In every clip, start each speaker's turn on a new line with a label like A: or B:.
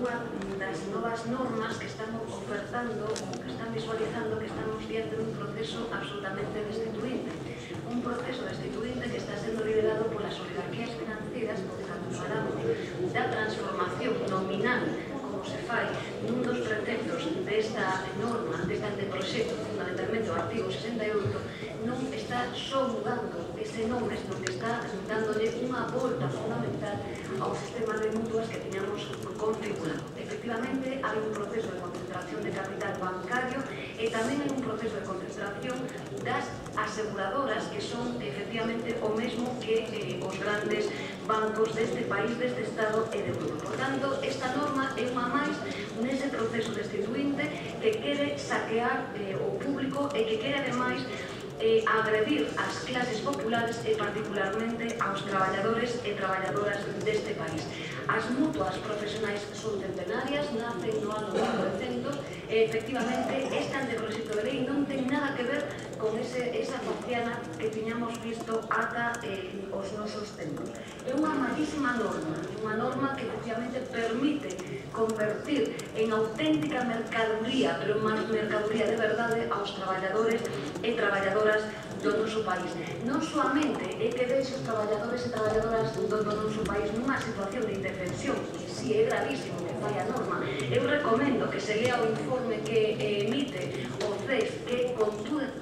A: unha das novas normas que estamos ofertando, que están visualizando, que estamos diante un proceso absolutamente destituinte. Un proceso destituinte que está sendo liderado polas oligarquías financieras, porque cando falamos da transformación nominal como se fai nun dos preceptos desta norma, deste anteproxecto, fundamentalmente o artigo 68, non está só mudando ese nome, sino que está dándolle unha volta fundamental ao sistema de mutuas que tiñamos configurado. Efectivamente, hai un proceso de concentración de capital bancario e tamén hai un proceso de concentración das aseguradoras que son efectivamente o mesmo que eh, os grandes bancos deste país, deste Estado e de Europa. Por tanto, esta norma é unha máis nese proceso destituinte que quere saquear eh, o público e que quere ademais eh, agredir as clases populares e particularmente aos traballadores e traballadoras deste país. As mutuas profesionais son centenarias, nacen no ano 1900 e efectivamente esta anteproxecto de lei non ten nada que ver con ese, esa marciana que tiñamos visto ata eh, os nosos tempos. É unha misma norma, una norma que efectivamente permite convertir en auténtica mercadoría, pero mercadoría de verdade aos traballadores e traballadoras do noso país. Non soamente é que vexe os traballadores e traballadoras do, do noso país nunha situación de indefensión, que si é gravísimo que fai a norma, eu recomendo que se lea o informe que eh, emite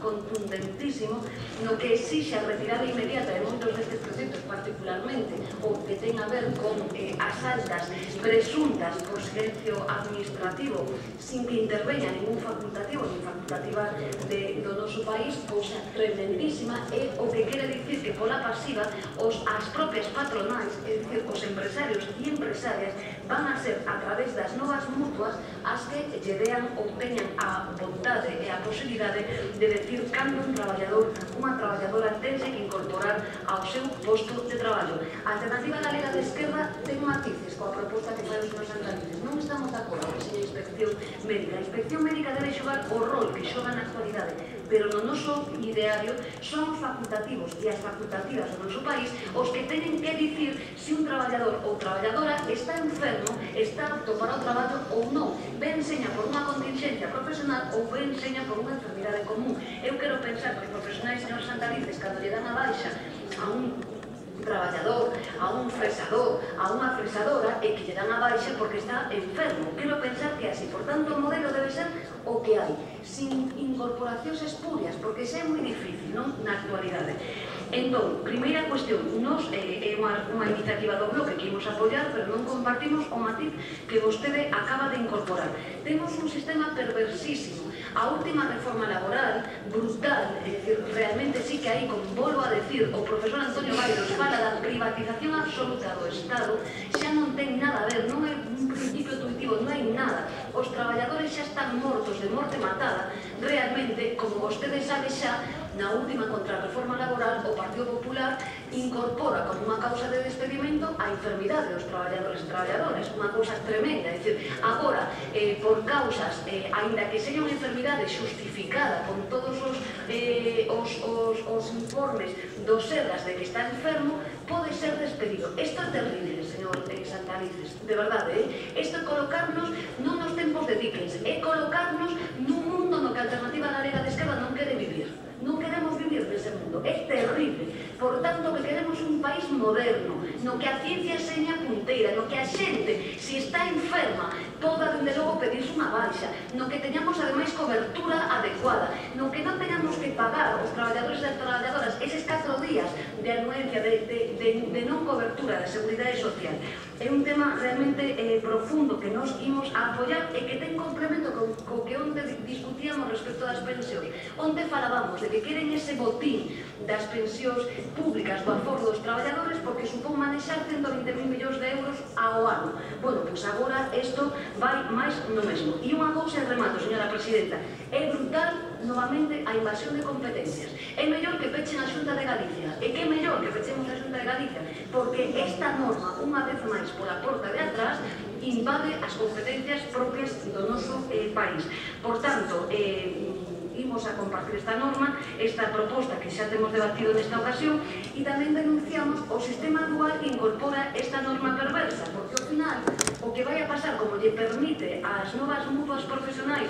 A: contundentísimo no que exixe a retirada inmediata de moitos destes proxectos particularmente ou que ten a ver con eh, as altas presuntas por silencio administrativo sin que interveña ningún facultativo ni facultativa de, do noso país cousa tremendísima e o que quere dicir que pola pasiva os, as propias patronais, é dicir, os empresarios e empresarias van a ser a través das novas mutuas as que lle dean ou teñan a vontade e a posibilidade de decir cando un traballador, unha traballadora tense que incorporar ao seu posto de traballo. A alternativa galega de esquerda ten matices coa proposta que fai os meus andaluces. Non inspección médica. A inspección médica debe xogar o rol que xoga na actualidade, pero no noso ideario son os facultativos e as facultativas do noso país os que teñen que dicir se un traballador ou traballadora está enfermo, está apto para o traballo ou non, ben seña por unha contingencia profesional ou ben seña por unha enfermidade común. Eu quero pensar que os profesionais señores santalices, cando lle dan a baixa a un traballador, a un fresador, a unha fresadora e que lle dan a baixa porque está enfermo. Quero pensar que así, por tanto, o modelo debe ser o que hai, sin incorporacións espurias, porque xa é moi difícil non? na actualidade. Entón, primeira cuestión, nos eh, é unha, unha iniciativa do bloque que imos apoiar, pero non compartimos o matiz que vostede acaba de incorporar. Temos un sistema perversísimo. A última reforma laboral, brutal, é dicir, realmente sí que hai, como volvo a decir, decir o profesor Antonio Bairos fala da privatización absoluta do Estado, xa non ten nada a ver, non é un principio intuitivo, non hai nada. Os traballadores xa están mortos de morte matada. Realmente, como vostedes sabe xa, na última contrarreforma laboral, o Partido Popular incorpora como unha causa de despedimento a enfermidade dos traballadores e traballadoras, unha cousa tremenda, é dicir, agora, eh, por causas, eh, ainda que seña unha enfermidade xustificada con todos os, eh, os, os, os informes dos Serras de que está enfermo pode ser despedido. Isto é terrible, señor eh, Santarices, de verdade, eh? Isto é colocarnos non nos tempos de Dickens, é colocarnos nun mundo no que a alternativa galega de esquerda non quere vivir. Non queremos vivir nese mundo, é terrible. Por tanto, que queremos un país moderno, no que a ciencia seña punteira, no que a xente, se si está enferma, poda, dende logo, pedirse unha baixa, no que teñamos, ademais, cobertura adecuada, no que non teñamos que pagar os traballadores e traballadoras eses 4 días de anuencia, de, de, de, de non cobertura de seguridade social. É un tema realmente eh, profundo que nos imos a apoiar e que ten complemento co, co que onde discutíamos respecto das pensións. Onde falábamos de que queren ese botín das pensións públicas do aforro dos traballadores porque supón manexar 120.000 millóns de euros ao ano. Bueno, pois agora isto vai máis no mesmo. E unha cousa en remato, señora presidenta, é brutal novamente a invasión de competencias. É mellor que pechen a Xunta de Galicia, e que é mellor que pechemos a Xunta de Galicia, porque esta norma, unha vez máis pola porta de atrás, invade as competencias propias do noso eh, país. Por tanto, eh, imos a compartir esta norma, esta proposta que xa temos debatido nesta ocasión, e tamén denunciamos o sistema dual que incorpora esta norma perversa, porque ao final o que vai a pasar como lle permite ás novas mutuas profesionais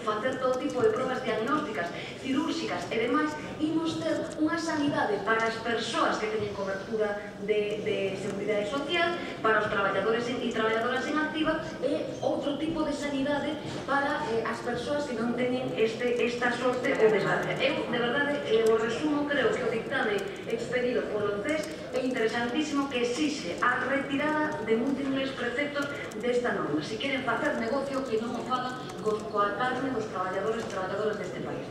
A: facer todo tipo de probas diagnósticas, cirúrxicas e demais, imos ter unha sanidade para as persoas que teñen cobertura de, de seguridade social, para os traballadores e traballadoras en activa e outro para eh, as persoas que non teñen este, esta sorte ou desgracia. Eu, de verdade, eh, o resumo creo que o dictame expedido polo CES é interesantísimo que exixe a retirada de múltiples preceptos desta norma. Si queren facer negocio, que non o fagan coa carne dos traballadores e traballadoras deste país.